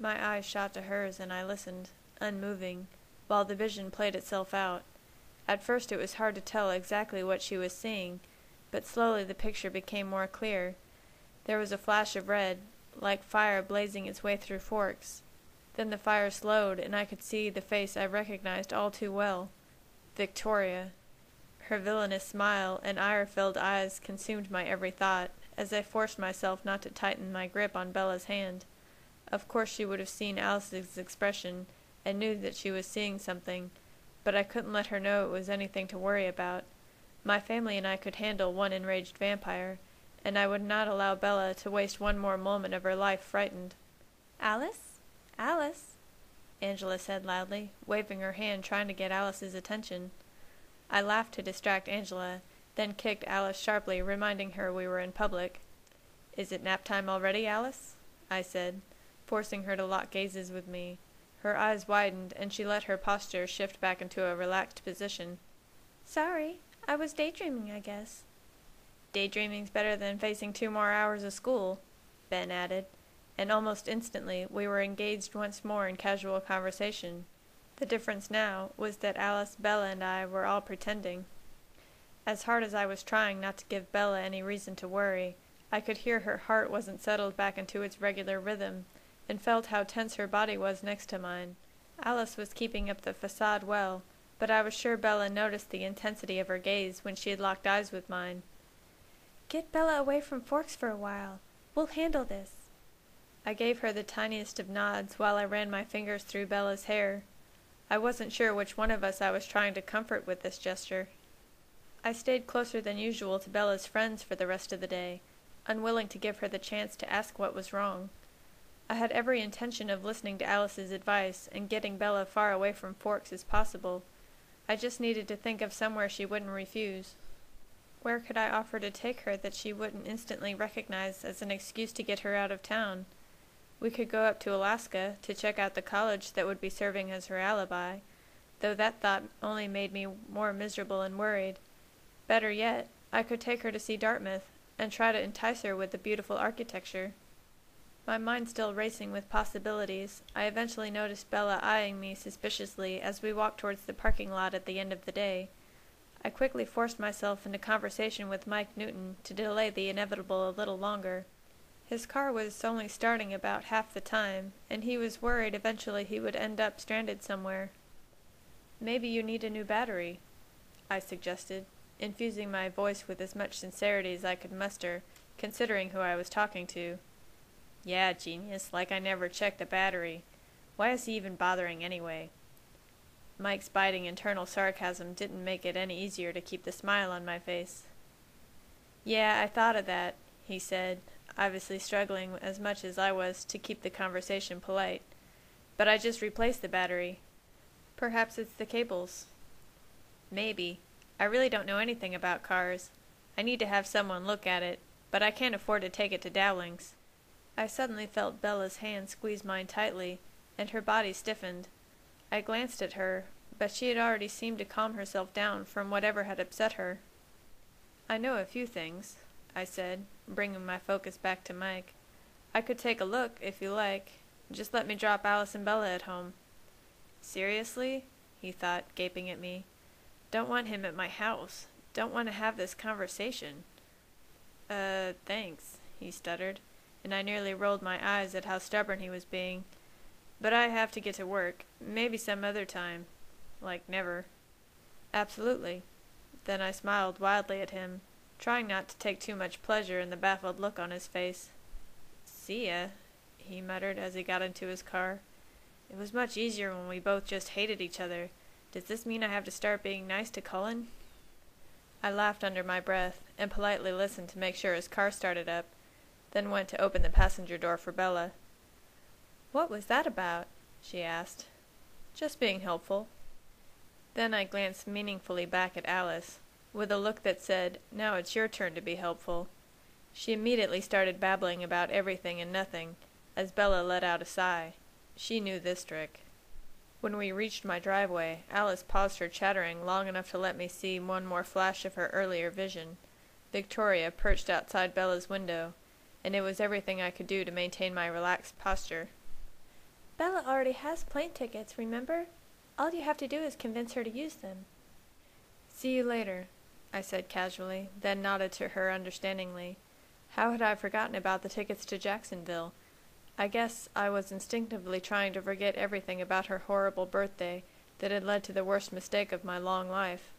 My eyes shot to hers, and I listened, unmoving, while the vision played itself out. At first it was hard to tell exactly what she was seeing, but slowly the picture became more clear. There was a flash of red, like fire blazing its way through Forks. Then the fire slowed, and I could see the face I recognized all too well. Victoria. Her villainous smile and ire-filled eyes consumed my every thought, as I forced myself not to tighten my grip on Bella's hand. Of course she would have seen Alice's expression, and knew that she was seeing something, but I couldn't let her know it was anything to worry about. My family and I could handle one enraged vampire, and I would not allow Bella to waste one more moment of her life frightened. Alice? Alice? Angela said loudly, waving her hand trying to get Alice's attention. I laughed to distract Angela, then kicked Alice sharply, reminding her we were in public. Is it nap time already, Alice? I said, forcing her to lock gazes with me. Her eyes widened, and she let her posture shift back into a relaxed position. Sorry, I was daydreaming, I guess. Daydreaming's better than facing two more hours of school, Ben added, and almost instantly we were engaged once more in casual conversation. The difference now was that Alice, Bella, and I were all pretending. As hard as I was trying not to give Bella any reason to worry, I could hear her heart wasn't settled back into its regular rhythm, and felt how tense her body was next to mine. Alice was keeping up the facade well, but I was sure Bella noticed the intensity of her gaze when she had locked eyes with mine. Get Bella away from Forks for a while. We'll handle this. I gave her the tiniest of nods while I ran my fingers through Bella's hair. I wasn't sure which one of us I was trying to comfort with this gesture. I stayed closer than usual to Bella's friends for the rest of the day, unwilling to give her the chance to ask what was wrong. I had every intention of listening to Alice's advice and getting Bella far away from Forks as possible. I just needed to think of somewhere she wouldn't refuse. Where could I offer to take her that she wouldn't instantly recognize as an excuse to get her out of town? We could go up to Alaska to check out the college that would be serving as her alibi, though that thought only made me more miserable and worried. Better yet, I could take her to see Dartmouth and try to entice her with the beautiful architecture. My mind still racing with possibilities, I eventually noticed Bella eyeing me suspiciously as we walked towards the parking lot at the end of the day. I quickly forced myself into conversation with Mike Newton to delay the inevitable a little longer. His car was only starting about half the time, and he was worried eventually he would end up stranded somewhere. Maybe you need a new battery, I suggested, infusing my voice with as much sincerity as I could muster, considering who I was talking to. Yeah, genius, like I never checked the battery. Why is he even bothering anyway? Mike's biting internal sarcasm didn't make it any easier to keep the smile on my face. Yeah, I thought of that, he said, obviously struggling as much as I was to keep the conversation polite. But I just replaced the battery. Perhaps it's the cables. Maybe. I really don't know anything about cars. I need to have someone look at it, but I can't afford to take it to Dowling's. I suddenly felt Bella's hand squeeze mine tightly, and her body stiffened. I glanced at her, but she had already seemed to calm herself down from whatever had upset her. I know a few things, I said, bringing my focus back to Mike. I could take a look, if you like. Just let me drop Alice and Bella at home. Seriously? he thought, gaping at me. Don't want him at my house. Don't want to have this conversation. Uh, thanks, he stuttered, and I nearly rolled my eyes at how stubborn he was being. But I have to get to work. Maybe some other time. Like never. Absolutely. Then I smiled wildly at him, trying not to take too much pleasure in the baffled look on his face. See ya, he muttered as he got into his car. It was much easier when we both just hated each other. Does this mean I have to start being nice to Cullen? I laughed under my breath, and politely listened to make sure his car started up, then went to open the passenger door for Bella. What was that about? she asked. Just being helpful. Then I glanced meaningfully back at Alice, with a look that said, Now it's your turn to be helpful. She immediately started babbling about everything and nothing, as Bella let out a sigh. She knew this trick. When we reached my driveway, Alice paused her chattering long enough to let me see one more flash of her earlier vision. Victoria perched outside Bella's window, and it was everything I could do to maintain my relaxed posture. Bella already has plane tickets, remember? All you have to do is convince her to use them. See you later, I said casually, then nodded to her understandingly. How had I forgotten about the tickets to Jacksonville? I guess I was instinctively trying to forget everything about her horrible birthday that had led to the worst mistake of my long life.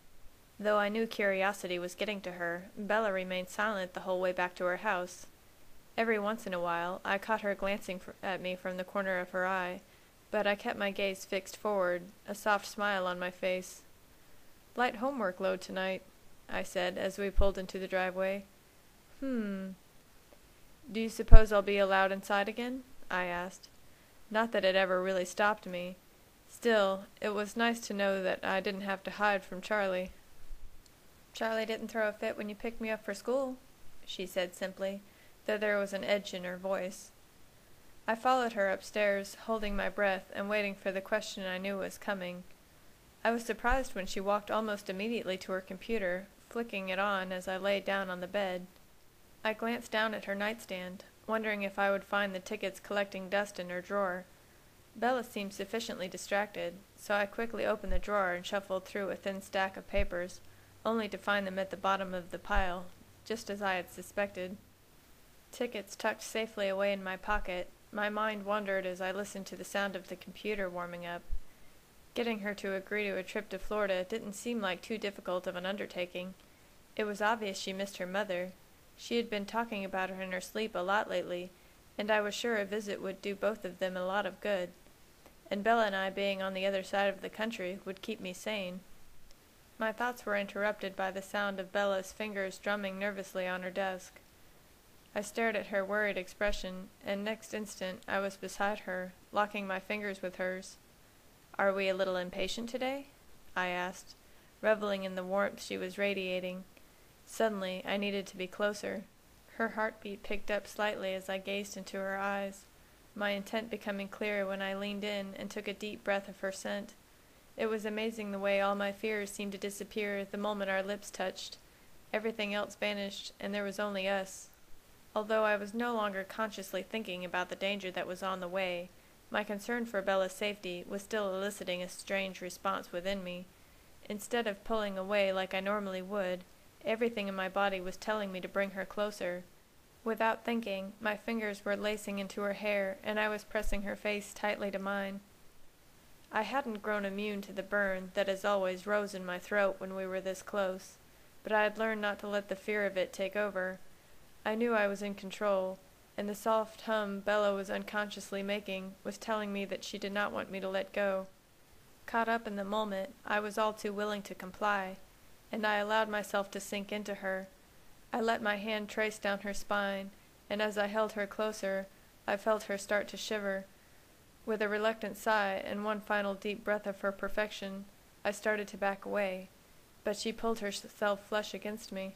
Though I knew curiosity was getting to her, Bella remained silent the whole way back to her house. Every once in a while I caught her glancing at me from the corner of her eye, but I kept my gaze fixed forward, a soft smile on my face. Light homework load tonight, I said as we pulled into the driveway. Hmm. Do you suppose I'll be allowed inside again? I asked. Not that it ever really stopped me. Still, it was nice to know that I didn't have to hide from Charlie. Charlie didn't throw a fit when you picked me up for school, she said simply, though there was an edge in her voice. I followed her upstairs, holding my breath and waiting for the question I knew was coming. I was surprised when she walked almost immediately to her computer, flicking it on as I lay down on the bed. I glanced down at her nightstand, wondering if I would find the tickets collecting dust in her drawer. Bella seemed sufficiently distracted, so I quickly opened the drawer and shuffled through a thin stack of papers, only to find them at the bottom of the pile, just as I had suspected. Tickets tucked safely away in my pocket, my mind wandered as I listened to the sound of the computer warming up. Getting her to agree to a trip to Florida didn't seem like too difficult of an undertaking. It was obvious she missed her mother. She had been talking about her in her sleep a lot lately, and I was sure a visit would do both of them a lot of good. And Bella and I being on the other side of the country would keep me sane. My thoughts were interrupted by the sound of Bella's fingers drumming nervously on her desk. I stared at her worried expression, and next instant I was beside her, locking my fingers with hers. Are we a little impatient today? I asked, reveling in the warmth she was radiating. Suddenly I needed to be closer. Her heartbeat picked up slightly as I gazed into her eyes, my intent becoming clearer when I leaned in and took a deep breath of her scent. It was amazing the way all my fears seemed to disappear the moment our lips touched. Everything else vanished, and there was only us. Although I was no longer consciously thinking about the danger that was on the way, my concern for Bella's safety was still eliciting a strange response within me. Instead of pulling away like I normally would, everything in my body was telling me to bring her closer. Without thinking, my fingers were lacing into her hair, and I was pressing her face tightly to mine. I hadn't grown immune to the burn that as always rose in my throat when we were this close, but I had learned not to let the fear of it take over. I knew I was in control, and the soft hum Bella was unconsciously making was telling me that she did not want me to let go. Caught up in the moment, I was all too willing to comply, and I allowed myself to sink into her. I let my hand trace down her spine, and as I held her closer, I felt her start to shiver. With a reluctant sigh and one final deep breath of her perfection, I started to back away, but she pulled herself flush against me.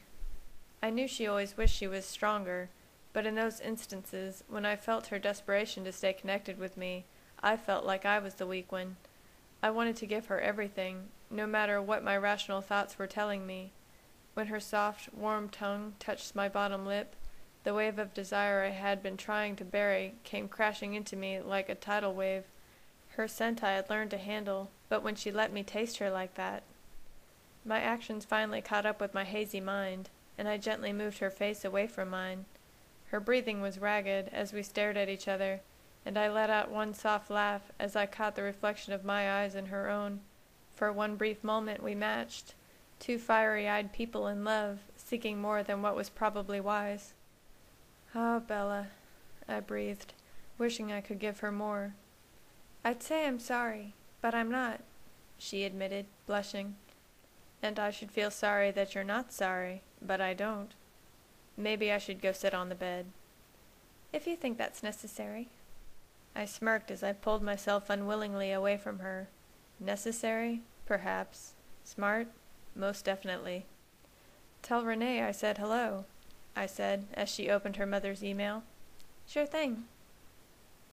I knew she always wished she was stronger, but in those instances when I felt her desperation to stay connected with me, I felt like I was the weak one. I wanted to give her everything, no matter what my rational thoughts were telling me. When her soft, warm tongue touched my bottom lip, the wave of desire I had been trying to bury came crashing into me like a tidal wave. Her scent I had learned to handle, but when she let me taste her like that. My actions finally caught up with my hazy mind, and I gently moved her face away from mine. Her breathing was ragged as we stared at each other, and I let out one soft laugh as I caught the reflection of my eyes in her own. For one brief moment we matched, two fiery eyed people in love, seeking more than what was probably wise. Ah, Bella, I breathed, wishing I could give her more. I'd say I'm sorry, but I'm not, she admitted, blushing. And I should feel sorry that you're not sorry, but I don't. Maybe I should go sit on the bed. If you think that's necessary. I smirked as I pulled myself unwillingly away from her. Necessary? Perhaps. Smart? Most definitely. Tell Renee I said hello. I said, as she opened her mother's email. Sure thing.